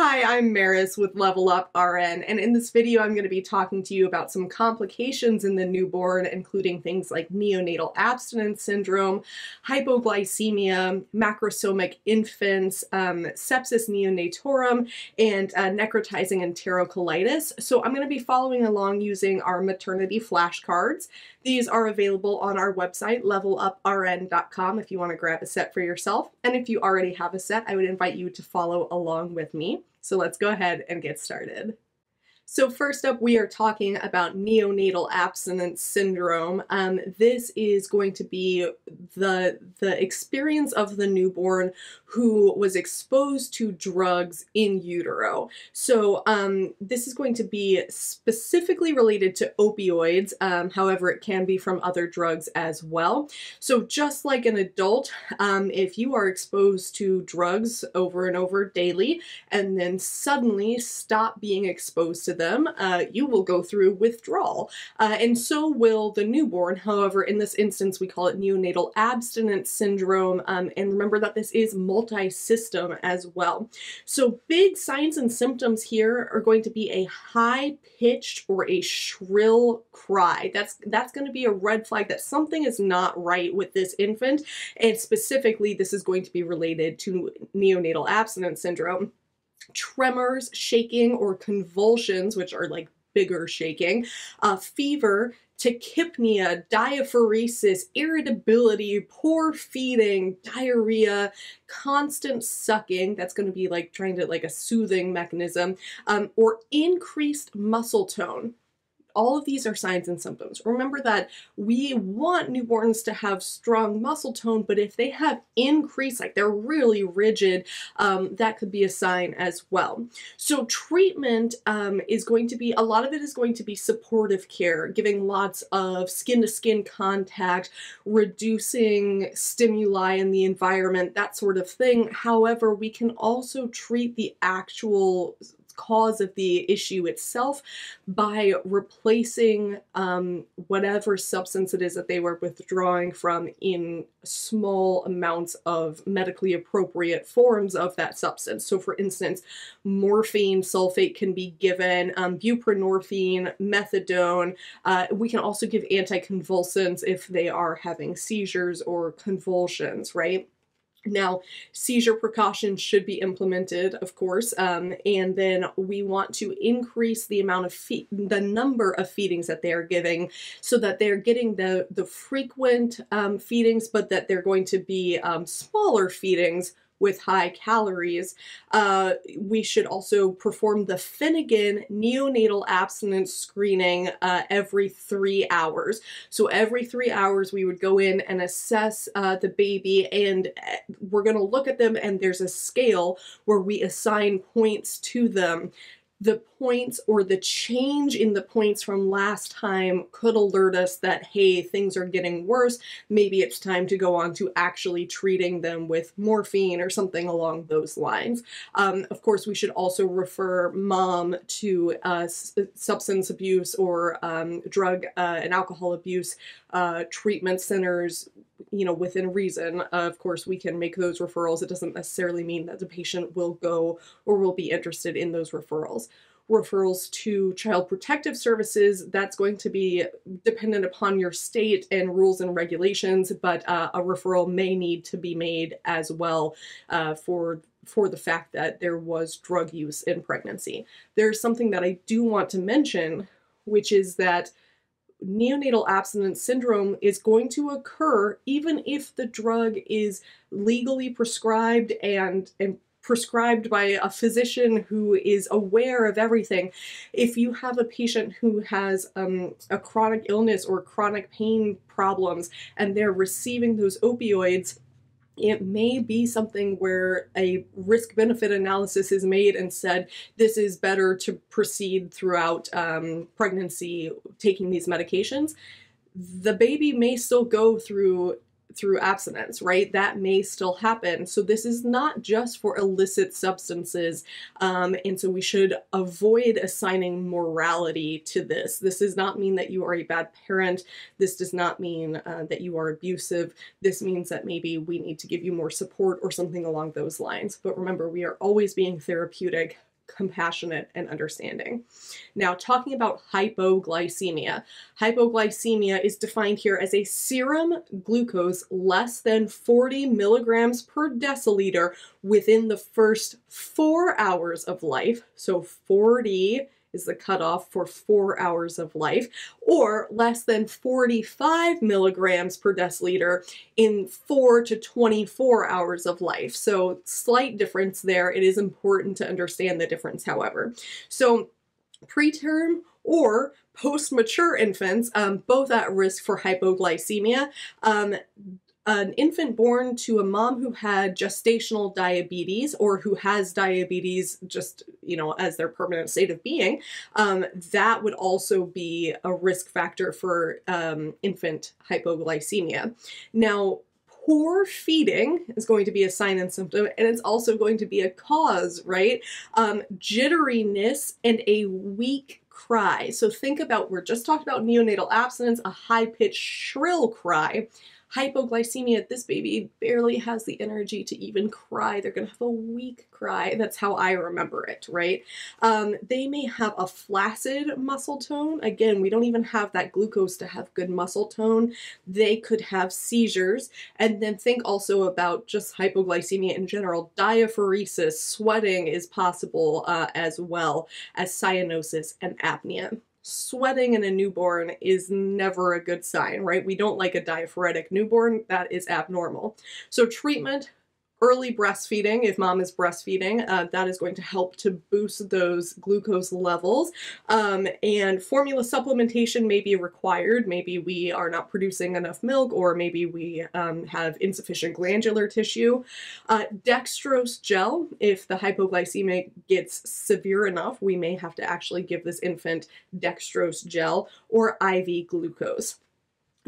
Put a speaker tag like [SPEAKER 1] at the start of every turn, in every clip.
[SPEAKER 1] Hi, I'm Meris with Level Up RN, and in this video I'm going to be talking to you about some complications in the newborn, including things like neonatal abstinence syndrome, hypoglycemia, macrosomic infants, um, sepsis neonatorum, and uh, necrotizing enterocolitis. So I'm going to be following along using our maternity flashcards. These are available on our website, leveluprn.com, if you want to grab a set for yourself. And if you already have a set, I would invite you to follow along with me. So let's go ahead and get started. So first up, we are talking about neonatal abstinence syndrome. Um, this is going to be the, the experience of the newborn who was exposed to drugs in utero. So um, this is going to be specifically related to opioids. Um, however, it can be from other drugs as well. So just like an adult, um, if you are exposed to drugs over and over daily and then suddenly stop being exposed to them, uh, you will go through withdrawal. Uh, and so will the newborn. However, in this instance, we call it neonatal abstinence syndrome. Um, and remember that this is multi-system as well. So big signs and symptoms here are going to be a high-pitched or a shrill cry. That's, that's going to be a red flag that something is not right with this infant. And specifically, this is going to be related to neonatal abstinence syndrome tremors, shaking, or convulsions, which are like bigger shaking, uh, fever, tachypnea, diaphoresis, irritability, poor feeding, diarrhea, constant sucking, that's going to be like trying to like a soothing mechanism, um, or increased muscle tone all of these are signs and symptoms. Remember that we want newborns to have strong muscle tone, but if they have increased, like they're really rigid, um, that could be a sign as well. So treatment um, is going to be, a lot of it is going to be supportive care, giving lots of skin-to-skin -skin contact, reducing stimuli in the environment, that sort of thing. However, we can also treat the actual cause of the issue itself by replacing um, whatever substance it is that they were withdrawing from in small amounts of medically appropriate forms of that substance. So for instance, morphine sulfate can be given, um, buprenorphine, methadone. Uh, we can also give anticonvulsants if they are having seizures or convulsions, right? Now, seizure precautions should be implemented, of course, um, and then we want to increase the amount of feed, the number of feedings that they are giving, so that they're getting the the frequent um, feedings, but that they're going to be um, smaller feedings with high calories. Uh, we should also perform the Finnegan neonatal abstinence screening uh, every three hours. So every three hours we would go in and assess uh, the baby and uh, we're going to look at them and there's a scale where we assign points to them the points or the change in the points from last time could alert us that, hey, things are getting worse. Maybe it's time to go on to actually treating them with morphine or something along those lines. Um, of course, we should also refer mom to uh, substance abuse or um, drug uh, and alcohol abuse uh, treatment centers you know, within reason. of course, we can make those referrals. It doesn't necessarily mean that the patient will go or will be interested in those referrals. Referrals to Child Protective Services, that's going to be dependent upon your state and rules and regulations, but uh, a referral may need to be made as well uh, for for the fact that there was drug use in pregnancy. There's something that I do want to mention, which is that neonatal abstinence syndrome is going to occur even if the drug is legally prescribed and, and prescribed by a physician who is aware of everything. If you have a patient who has um, a chronic illness or chronic pain problems and they're receiving those opioids, it may be something where a risk benefit analysis is made and said this is better to proceed throughout um, pregnancy taking these medications. The baby may still go through through abstinence, right? That may still happen. So this is not just for illicit substances. Um, and so we should avoid assigning morality to this. This does not mean that you are a bad parent. This does not mean uh, that you are abusive. This means that maybe we need to give you more support or something along those lines. But remember, we are always being therapeutic compassionate and understanding. Now, talking about hypoglycemia. Hypoglycemia is defined here as a serum glucose less than 40 milligrams per deciliter within the first four hours of life. So 40 is the cutoff for four hours of life, or less than 45 milligrams per deciliter in four to 24 hours of life. So, slight difference there. It is important to understand the difference, however. So, preterm or post-mature infants, um, both at risk for hypoglycemia. Um, an infant born to a mom who had gestational diabetes or who has diabetes just, you know, as their permanent state of being, um, that would also be a risk factor for um, infant hypoglycemia. Now, poor feeding is going to be a sign and symptom, and it's also going to be a cause, right? Um, jitteriness and a weak cry. So think about, we're just talking about neonatal abstinence, a high pitched shrill cry hypoglycemia, this baby barely has the energy to even cry. They're going to have a weak cry. That's how I remember it, right? Um, they may have a flaccid muscle tone. Again, we don't even have that glucose to have good muscle tone. They could have seizures. And then think also about just hypoglycemia in general. Diaphoresis, sweating is possible uh, as well as cyanosis and apnea sweating in a newborn is never a good sign, right? We don't like a diaphoretic newborn, that is abnormal. So treatment early breastfeeding, if mom is breastfeeding, uh, that is going to help to boost those glucose levels. Um, and formula supplementation may be required. Maybe we are not producing enough milk, or maybe we um, have insufficient glandular tissue. Uh, dextrose gel, if the hypoglycemia gets severe enough, we may have to actually give this infant dextrose gel or IV glucose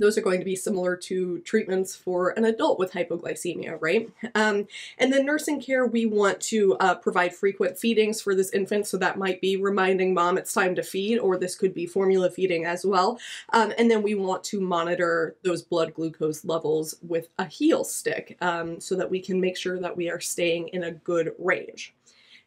[SPEAKER 1] those are going to be similar to treatments for an adult with hypoglycemia, right? Um, and then nursing care, we want to uh, provide frequent feedings for this infant, so that might be reminding mom it's time to feed, or this could be formula feeding as well. Um, and then we want to monitor those blood glucose levels with a heel stick um, so that we can make sure that we are staying in a good range.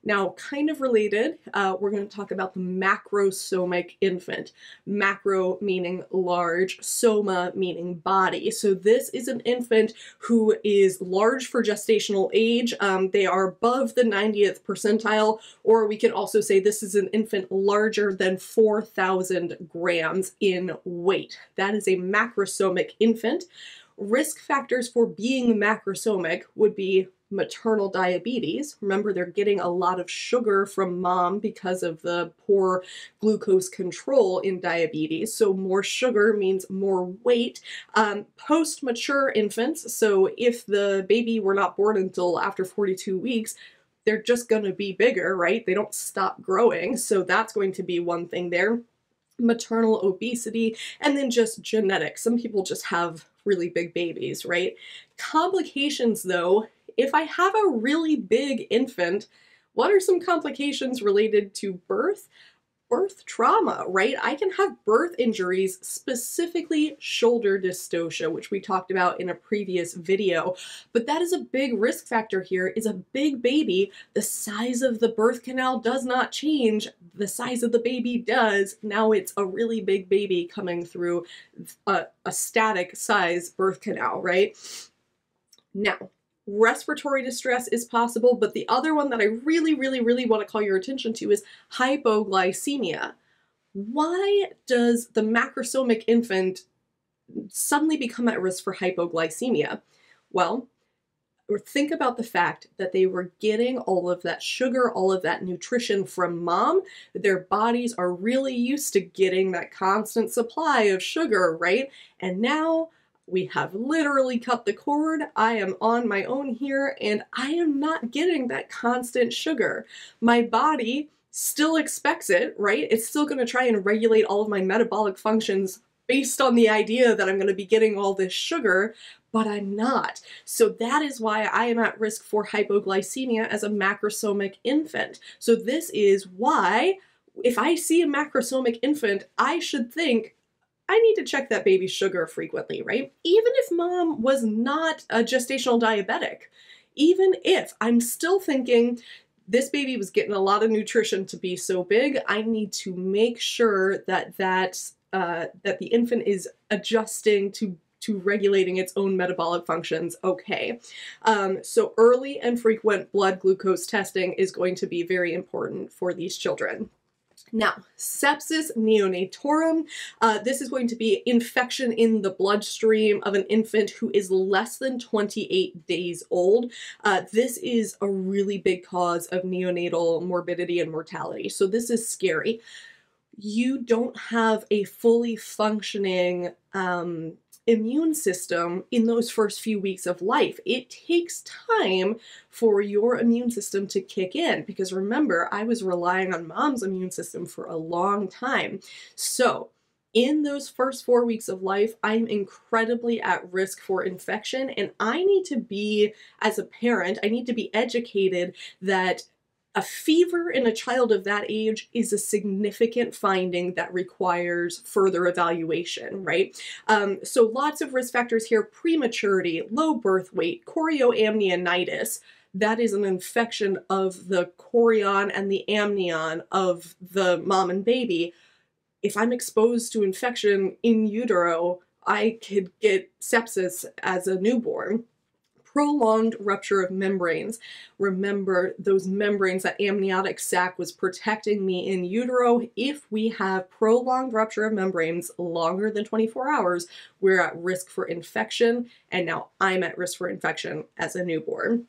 [SPEAKER 1] Now, kind of related, uh, we're going to talk about the macrosomic infant. Macro meaning large, soma meaning body. So this is an infant who is large for gestational age. Um, they are above the 90th percentile, or we can also say this is an infant larger than 4,000 grams in weight. That is a macrosomic infant. Risk factors for being macrosomic would be maternal diabetes. Remember, they're getting a lot of sugar from mom because of the poor glucose control in diabetes. So, more sugar means more weight. Um, Post mature infants, so if the baby were not born until after 42 weeks, they're just going to be bigger, right? They don't stop growing. So, that's going to be one thing there maternal obesity, and then just genetics. Some people just have really big babies, right? Complications, though, if I have a really big infant, what are some complications related to birth? Birth trauma, right? I can have birth injuries, specifically shoulder dystocia, which we talked about in a previous video. But that is a big risk factor here is a big baby. The size of the birth canal does not change. The size of the baby does. Now it's a really big baby coming through a, a static size birth canal, right? Now, respiratory distress is possible, but the other one that I really, really, really want to call your attention to is hypoglycemia. Why does the macrosomic infant suddenly become at risk for hypoglycemia? Well, think about the fact that they were getting all of that sugar, all of that nutrition from mom. Their bodies are really used to getting that constant supply of sugar, right? And now we have literally cut the cord. I am on my own here and I am not getting that constant sugar. My body still expects it, right? It's still going to try and regulate all of my metabolic functions based on the idea that I'm going to be getting all this sugar, but I'm not. So that is why I am at risk for hypoglycemia as a macrosomic infant. So this is why if I see a macrosomic infant, I should think I need to check that baby's sugar frequently, right? Even if mom was not a gestational diabetic, even if I'm still thinking this baby was getting a lot of nutrition to be so big. I need to make sure that that uh, that the infant is adjusting to to regulating its own metabolic functions okay. Um, so early and frequent blood glucose testing is going to be very important for these children. Now, sepsis neonatorum, uh, this is going to be infection in the bloodstream of an infant who is less than 28 days old. Uh, this is a really big cause of neonatal morbidity and mortality, so this is scary. You don't have a fully functioning um, immune system in those first few weeks of life. It takes time for your immune system to kick in because remember, I was relying on mom's immune system for a long time. So, in those first four weeks of life, I'm incredibly at risk for infection, and I need to be, as a parent, I need to be educated that a fever in a child of that age is a significant finding that requires further evaluation, right? Um, so lots of risk factors here, prematurity, low birth weight, chorioamnionitis, that is an infection of the chorion and the amnion of the mom and baby. If I'm exposed to infection in utero, I could get sepsis as a newborn prolonged rupture of membranes. Remember those membranes, that amniotic sac was protecting me in utero. If we have prolonged rupture of membranes longer than 24 hours, we're at risk for infection, and now I'm at risk for infection as a newborn.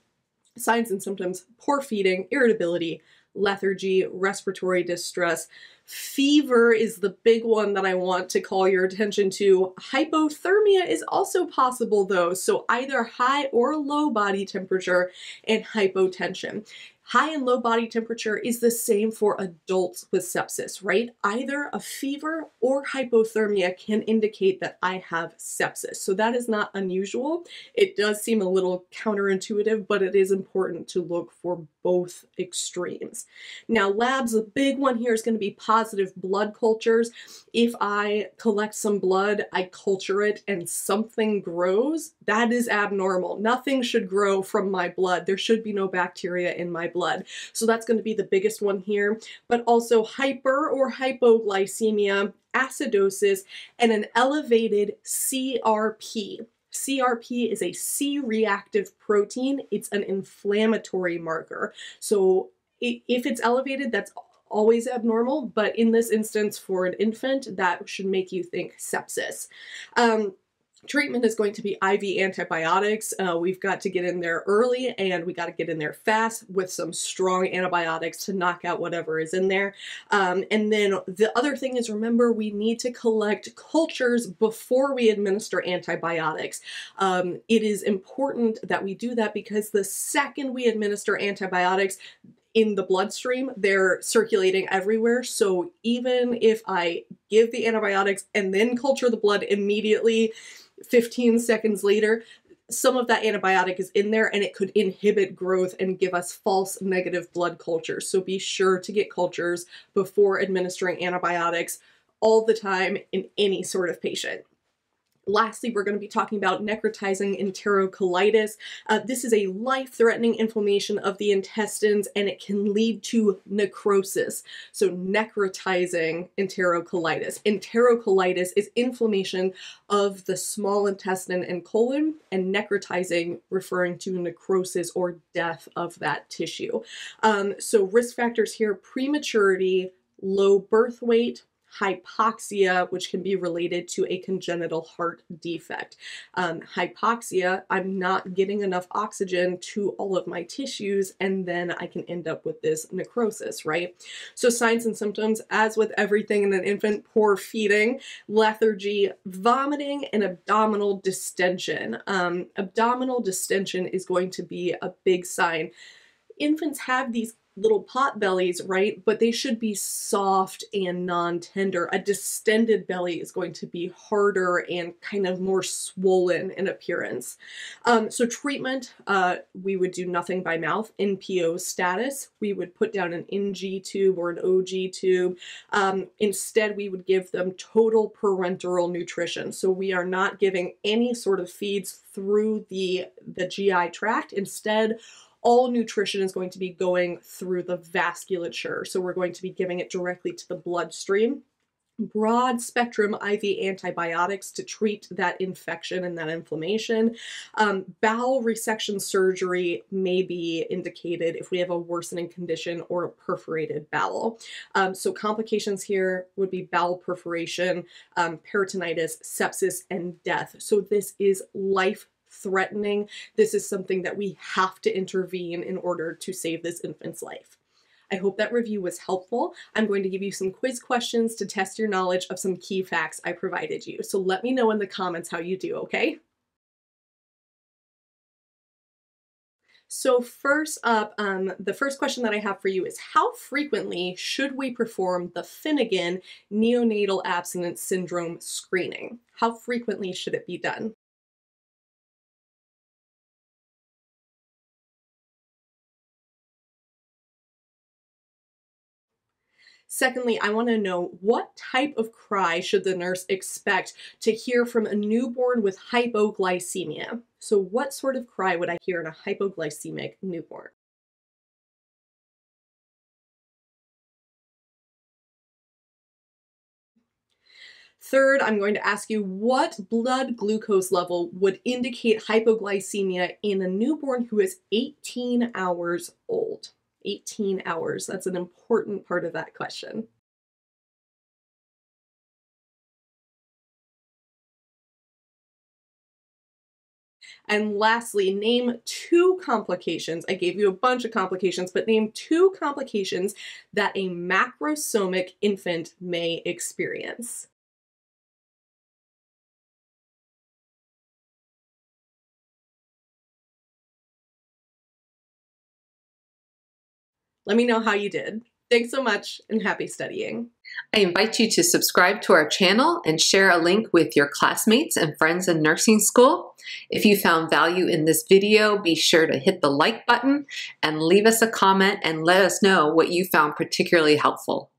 [SPEAKER 1] Signs and symptoms, poor feeding, irritability, lethargy, respiratory distress, Fever is the big one that I want to call your attention to. Hypothermia is also possible though, so either high or low body temperature and hypotension. High and low body temperature is the same for adults with sepsis, right? Either a fever or hypothermia can indicate that I have sepsis. So that is not unusual. It does seem a little counterintuitive, but it is important to look for both extremes. Now, labs, the big one here is going to be positive blood cultures. If I collect some blood, I culture it, and something grows, that is abnormal. Nothing should grow from my blood. There should be no bacteria in my blood. So that's going to be the biggest one here. But also hyper or hypoglycemia, acidosis, and an elevated CRP. CRP is a C-reactive protein. It's an inflammatory marker. So if it's elevated, that's always abnormal, but in this instance for an infant, that should make you think sepsis. Um, treatment is going to be IV antibiotics. Uh, we've got to get in there early and we got to get in there fast with some strong antibiotics to knock out whatever is in there. Um, and then the other thing is remember we need to collect cultures before we administer antibiotics. Um, it is important that we do that because the second we administer antibiotics, in the bloodstream, they're circulating everywhere. So even if I give the antibiotics and then culture the blood immediately, 15 seconds later, some of that antibiotic is in there and it could inhibit growth and give us false negative blood cultures. So be sure to get cultures before administering antibiotics all the time in any sort of patient. Lastly, we're going to be talking about necrotizing enterocolitis. Uh, this is a life-threatening inflammation of the intestines and it can lead to necrosis. So necrotizing enterocolitis. Enterocolitis is inflammation of the small intestine and colon and necrotizing referring to necrosis or death of that tissue. Um, so risk factors here, prematurity, low birth weight, hypoxia, which can be related to a congenital heart defect. Um, hypoxia, I'm not getting enough oxygen to all of my tissues, and then I can end up with this necrosis, right? So, signs and symptoms, as with everything in an infant, poor feeding, lethargy, vomiting, and abdominal distension. Um, abdominal distension is going to be a big sign infants have these little pot bellies, right? But they should be soft and non-tender. A distended belly is going to be harder and kind of more swollen in appearance. Um, so treatment, uh, we would do nothing by mouth. NPO status, we would put down an NG tube or an OG tube. Um, instead, we would give them total parenteral nutrition. So we are not giving any sort of feeds through the, the GI tract. Instead, all nutrition is going to be going through the vasculature. So we're going to be giving it directly to the bloodstream broad spectrum IV antibiotics to treat that infection and that inflammation. Um, bowel resection surgery may be indicated if we have a worsening condition or a perforated bowel. Um, so complications here would be bowel perforation, um, peritonitis, sepsis, and death. So this is life threatening. This is something that we have to intervene in order to save this infant's life. I hope that review was helpful. I'm going to give you some quiz questions to test your knowledge of some key facts I provided you. So let me know in the comments how you do, okay? So first up, um, the first question that I have for you is how frequently should we perform the Finnegan neonatal abstinence syndrome screening? How frequently should it be done? Secondly, I want to know what type of cry should the nurse expect to hear from a newborn with hypoglycemia? So what sort of cry would I hear in a hypoglycemic newborn? Third, I'm going to ask you what blood glucose level would indicate hypoglycemia in a newborn who is 18 hours old. 18 hours? That's an important part of that question. And lastly, name two complications. I gave you a bunch of complications, but name two complications that a macrosomic infant may experience. Let me know how you did. Thanks so much and happy studying.
[SPEAKER 2] I invite you to subscribe to our channel and share a link with your classmates and friends in nursing school. If you found value in this video, be sure to hit the like button and leave us a comment and let us know what you found particularly helpful.